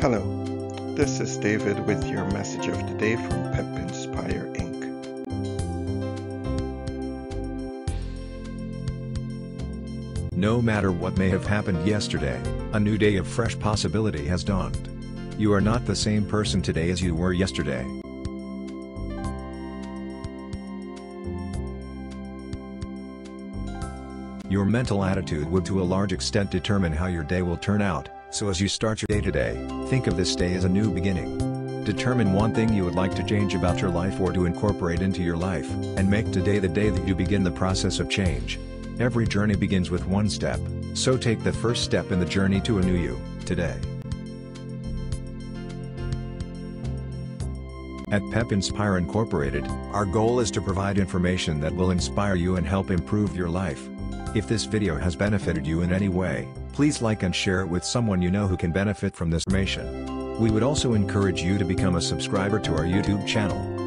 Hello, this is David with your message of the day from Pep Inspire Inc. No matter what may have happened yesterday, a new day of fresh possibility has dawned. You are not the same person today as you were yesterday. Your mental attitude would to a large extent determine how your day will turn out, so as you start your day today, think of this day as a new beginning. Determine one thing you would like to change about your life or to incorporate into your life, and make today the day that you begin the process of change. Every journey begins with one step, so take the first step in the journey to a new you, today. At Pep Inspire Incorporated, our goal is to provide information that will inspire you and help improve your life. If this video has benefited you in any way, please like and share it with someone you know who can benefit from this information. We would also encourage you to become a subscriber to our YouTube channel.